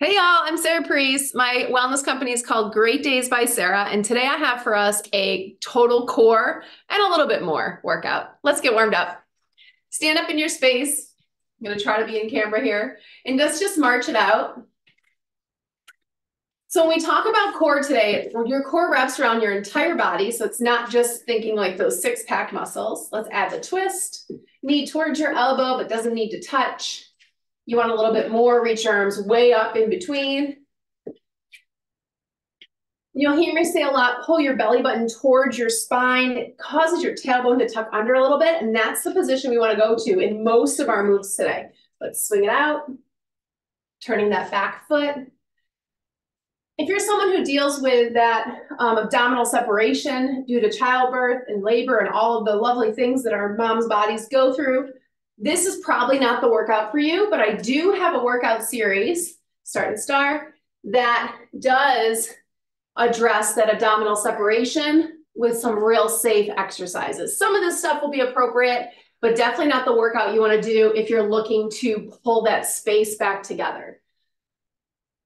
Hey y'all, I'm Sarah Priest. My wellness company is called Great Days by Sarah, and today I have for us a total core and a little bit more workout. Let's get warmed up. Stand up in your space. I'm gonna try to be in camera here, and let's just march it out. So when we talk about core today, your core wraps around your entire body, so it's not just thinking like those six pack muscles. Let's add the twist, knee towards your elbow, but doesn't need to touch. You want a little bit more, reach your arms way up in between. You'll hear me say a lot, pull your belly button towards your spine. It causes your tailbone to tuck under a little bit, and that's the position we want to go to in most of our moves today. Let's swing it out, turning that back foot. If you're someone who deals with that um, abdominal separation due to childbirth and labor and all of the lovely things that our mom's bodies go through, this is probably not the workout for you, but I do have a workout series, Start and Star, that does address that abdominal separation with some real safe exercises. Some of this stuff will be appropriate, but definitely not the workout you want to do if you're looking to pull that space back together.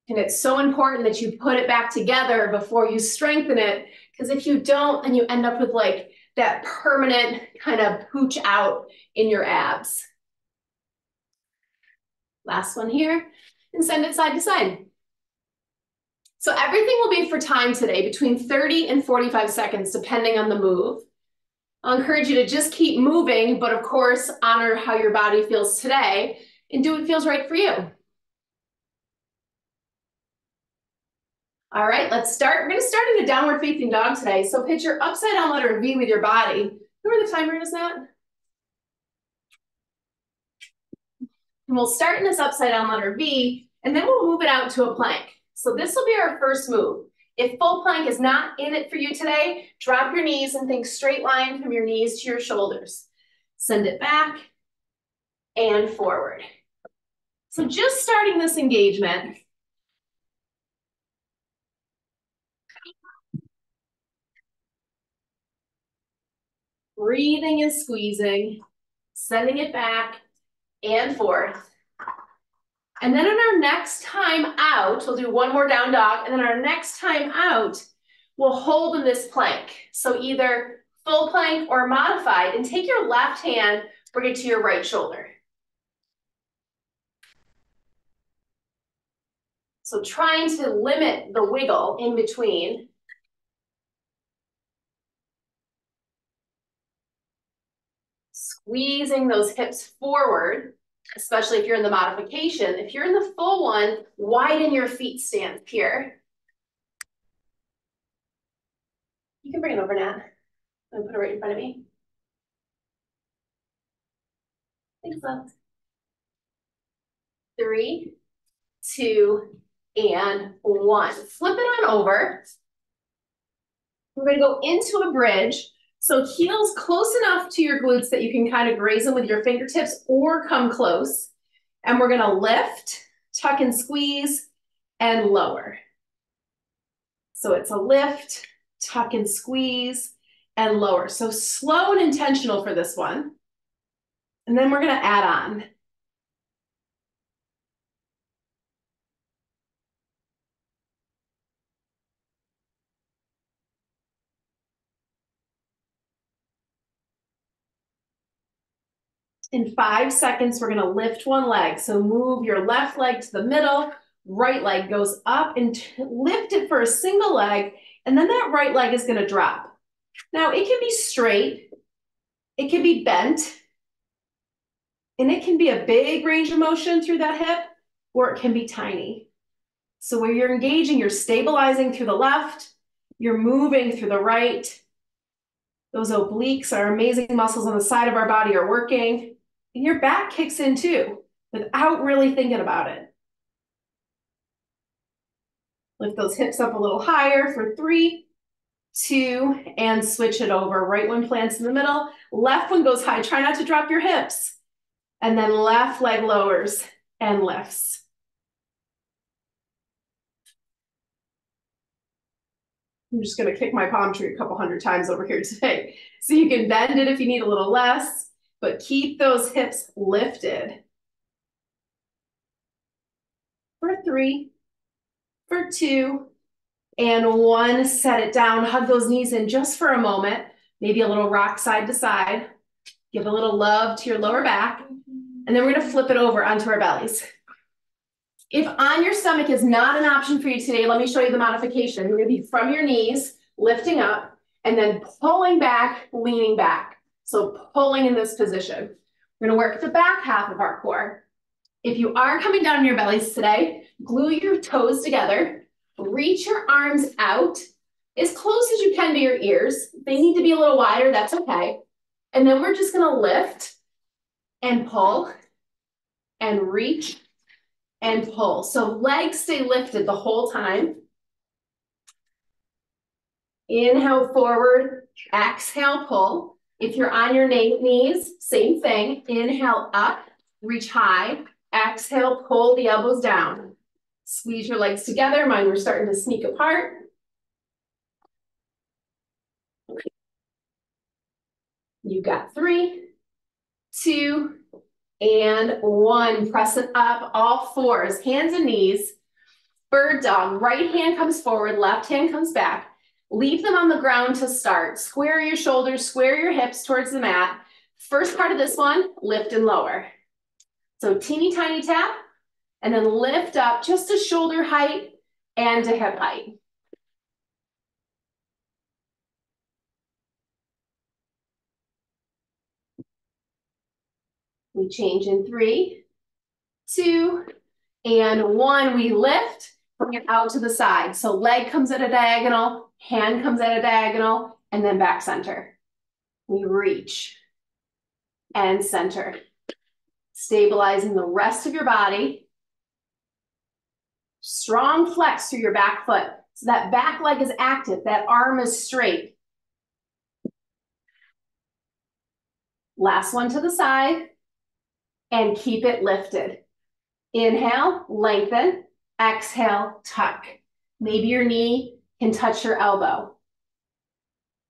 And it's so important that you put it back together before you strengthen it, because if you don't, then you end up with like that permanent kind of pooch out in your abs. Last one here, and send it side to side. So everything will be for time today, between 30 and 45 seconds, depending on the move. I'll encourage you to just keep moving, but of course, honor how your body feels today and do what feels right for you. All right, let's start. We're gonna start in a downward facing dog today. So picture upside down letter V with your body. Remember the timer is that? And we'll start in this upside down letter V, and then we'll move it out to a plank. So this will be our first move. If full plank is not in it for you today, drop your knees and think straight line from your knees to your shoulders. Send it back and forward. So just starting this engagement, breathing and squeezing, sending it back and forth. And then on our next time out, we'll do one more down dog. And then our next time out, we'll hold in this plank. So either full plank or modified and take your left hand, bring it to your right shoulder. So trying to limit the wiggle in between. Squeezing those hips forward, especially if you're in the modification. If you're in the full one, widen your feet stance here. You can bring it over, Nat. And put it right in front of me. Thanks, love. Three, two, and one. Flip it on over. We're gonna go into a bridge. So heels close enough to your glutes that you can kind of graze them with your fingertips or come close. And we're gonna lift, tuck and squeeze, and lower. So it's a lift, tuck and squeeze, and lower. So slow and intentional for this one. And then we're gonna add on. In five seconds, we're gonna lift one leg. So move your left leg to the middle, right leg goes up and lift it for a single leg, and then that right leg is gonna drop. Now it can be straight, it can be bent, and it can be a big range of motion through that hip, or it can be tiny. So where you're engaging, you're stabilizing through the left, you're moving through the right. Those obliques, our amazing muscles on the side of our body are working your back kicks in too without really thinking about it. Lift those hips up a little higher for three, two, and switch it over. Right one plants in the middle, left one goes high. Try not to drop your hips. And then left leg lowers and lifts. I'm just gonna kick my palm tree a couple hundred times over here today. So you can bend it if you need a little less but keep those hips lifted. For three, for two, and one, set it down, hug those knees in just for a moment, maybe a little rock side to side. Give a little love to your lower back, mm-hmm. and then we're gonna flip it over onto our bellies. If on your stomach is not an option for you today, let me show you the modification. You're gonna be from your knees, lifting up, and then pulling back, leaning back. So pulling in this position. We're gonna work the back half of our core. If you are coming down on your bellies today, glue your toes together, reach your arms out as close as you can to your ears. they need to be a little wider, that's okay. And then we're just gonna lift and pull and reach and pull. So legs stay lifted the whole time. Inhale forward, exhale, pull. If you're on your knees, same thing. Inhale up, reach high. Exhale, pull the elbows down. Squeeze your legs together. Mine were starting to sneak apart. You got three, two, and one. Press it up, all fours, hands and knees. Bird dog, right hand comes forward, left hand comes back. Leave them on the ground to start. Square your shoulders, square your hips towards the mat. First part of this one, lift and lower. So teeny tiny tap, and then lift up just to shoulder height and to hip height. We change in three, two, and one. We lift, bring it out to the side. So leg comes at a diagonal, hand comes at a diagonal, and then back center. We reach and center. Stabilizing the rest of your body. Strong flex through your back foot. So that back leg is active, that arm is straight. Last one to the side and keep it lifted. Inhale, lengthen. Exhale, tuck. Maybe your knee can touch your elbow.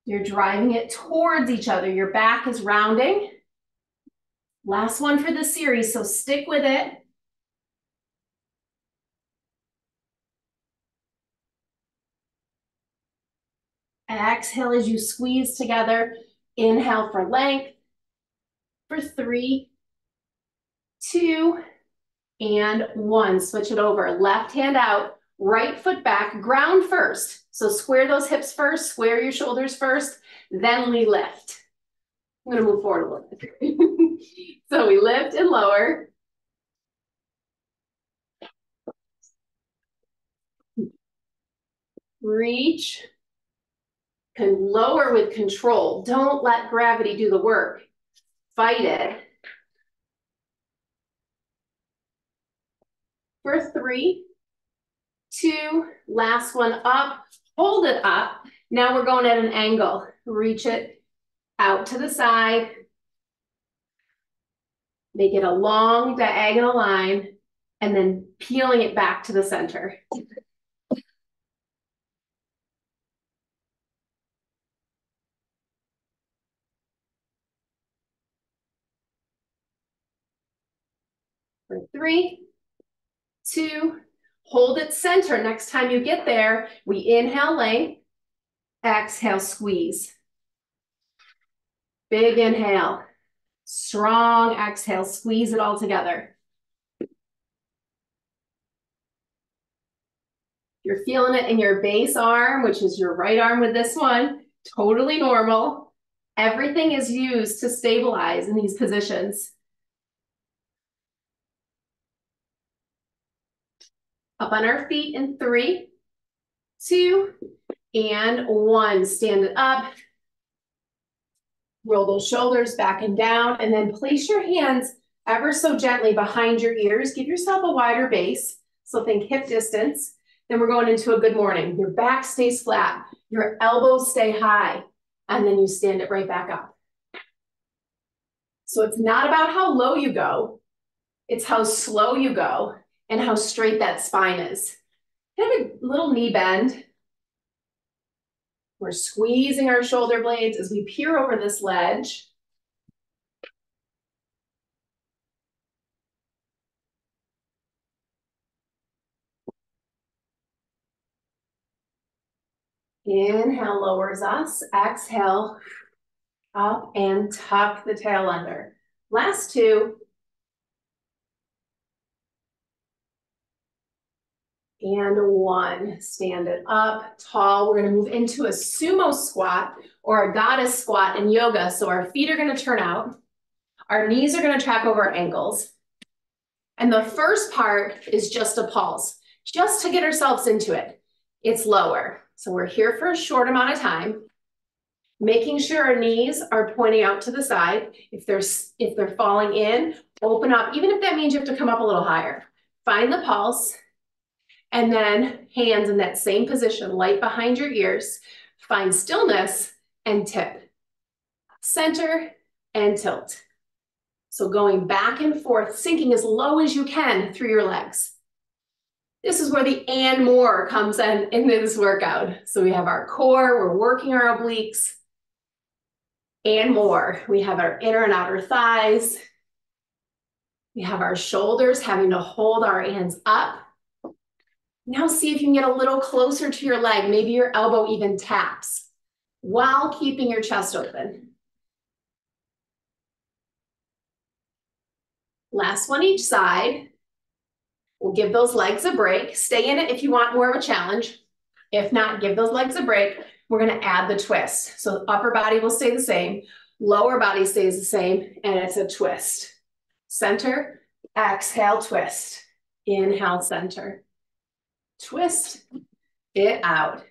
You're driving it towards each other. Your back is rounding. Last one for the series, so stick with it. Exhale as you squeeze together. Inhale for length. For three, two, and one. Switch it over. Left hand out, right foot back, ground first. So square those hips first, square your shoulders first, then we lift. I'm gonna move forward a little bit. so we lift and lower. Reach, can lower with control. Don't let gravity do the work. Fight it. for three, two, last one up, hold it up. Now we're going at an angle. Reach it out to the side. Make it a long diagonal line and then peeling it back to the center. For three, two, hold it center. Next time you get there, we inhale length, exhale squeeze. Big inhale, strong exhale, squeeze it all together. You're feeling it in your base arm, which is your right arm with this one, totally normal. Everything is used to stabilize in these positions. Up on our feet in three, two, and one. Stand it up. Roll those shoulders back and down, and then place your hands ever so gently behind your ears. Give yourself a wider base. So think hip distance. Then we're going into a good morning. Your back stays flat. Your elbows stay high. And then you stand it right back up. So it's not about how low you go. It's how slow you go and how straight that spine is. Have a little knee bend. We're squeezing our shoulder blades as we peer over this ledge. Inhale lowers us. Exhale up and tuck the tail under. Last two. And one. Stand it up tall. We're going to move into a sumo squat or a goddess squat in yoga. So our feet are going to turn out. Our knees are going to track over our ankles. And the first part is just a pulse, just to get ourselves into it. It's lower. So we're here for a short amount of time, making sure our knees are pointing out to the side. If they're, if they're falling in, open up, even if that means you have to come up a little higher. Find the pulse, and then hands in that same position, light behind your ears. Find stillness and tip. Center and tilt. So going back and forth, sinking as low as you can through your legs. This is where the and more comes in in this workout. So we have our core, we're working our obliques, and more. We have our inner and outer thighs. We have our shoulders having to hold our hands up. Now see if you can get a little closer to your leg. Maybe your elbow even taps while keeping your chest open. Last one each side. We'll give those legs a break. Stay in it if you want more of a challenge. If not, give those legs a break. We're gonna add the twist. So upper body will stay the same, lower body stays the same, and it's a twist. Center, exhale, twist. Inhale, center. Twist it out.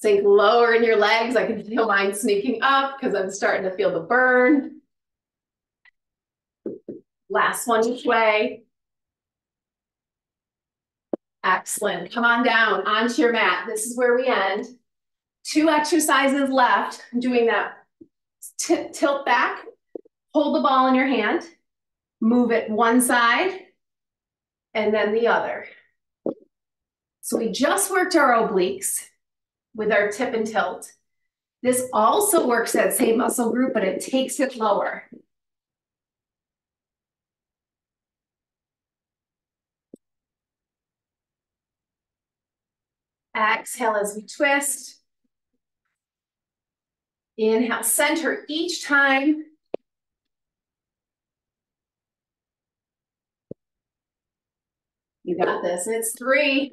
Sink lower in your legs. I can feel mine sneaking up because I'm starting to feel the burn. Last one each way. Excellent. Come on down onto your mat. This is where we end. Two exercises left. doing that tilt back, hold the ball in your hand, move it one side, and then the other. So we just worked our obliques with our tip and tilt. This also works that same muscle group, but it takes it lower. Exhale as we twist. Inhale, center each time. You got this. It's three.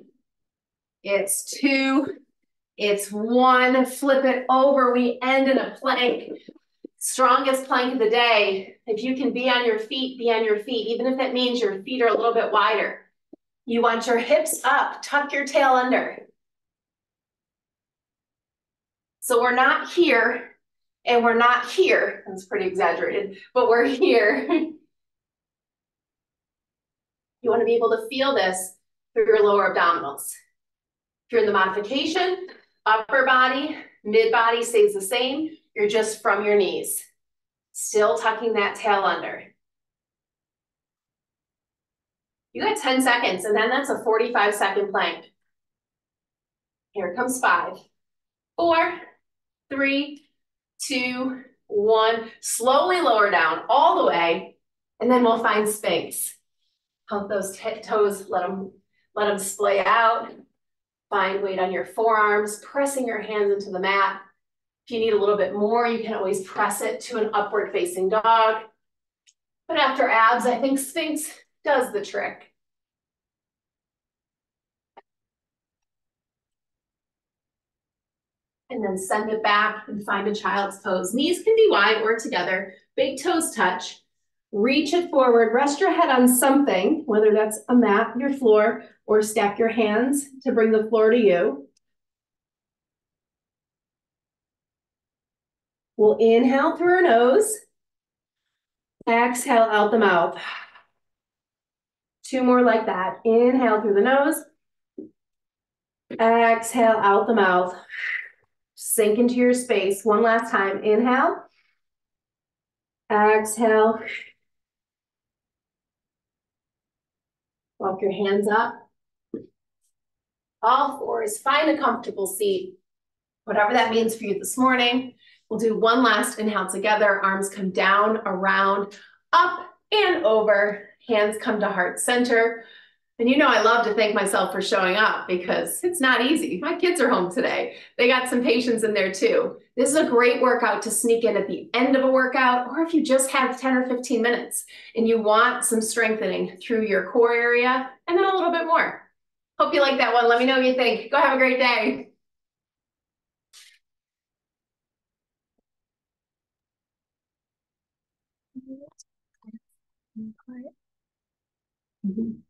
It's two. It's one, flip it over. We end in a plank. Strongest plank of the day. If you can be on your feet, be on your feet, even if that means your feet are a little bit wider. You want your hips up, tuck your tail under. So we're not here and we're not here. That's pretty exaggerated, but we're here. you want to be able to feel this through your lower abdominals. If you're in the modification, Upper body, mid body stays the same. You're just from your knees. Still tucking that tail under. You got 10 seconds, and then that's a 45 second plank. Here comes five, four, three, two, one. Slowly lower down all the way, and then we'll find Sphinx. Hump those toes, let them, let them splay out. Find weight on your forearms, pressing your hands into the mat. If you need a little bit more, you can always press it to an upward facing dog. But after abs, I think Sphinx does the trick. And then send it back and find a child's pose. Knees can be wide or together. Big toes touch. Reach it forward, rest your head on something, whether that's a mat, your floor, or stack your hands to bring the floor to you. We'll inhale through our nose. Exhale out the mouth. Two more like that. Inhale through the nose. Exhale out the mouth. Sink into your space. One last time. Inhale. Exhale. Walk your hands up. All fours, find a comfortable seat, whatever that means for you this morning. We'll do one last inhale together. Arms come down, around, up and over, hands come to heart center. And you know, I love to thank myself for showing up because it's not easy. My kids are home today. They got some patience in there too. This is a great workout to sneak in at the end of a workout, or if you just have 10 or 15 minutes and you want some strengthening through your core area and then a little bit more. Hope you like that one. Let me know what you think. Go have a great day. Mm-hmm.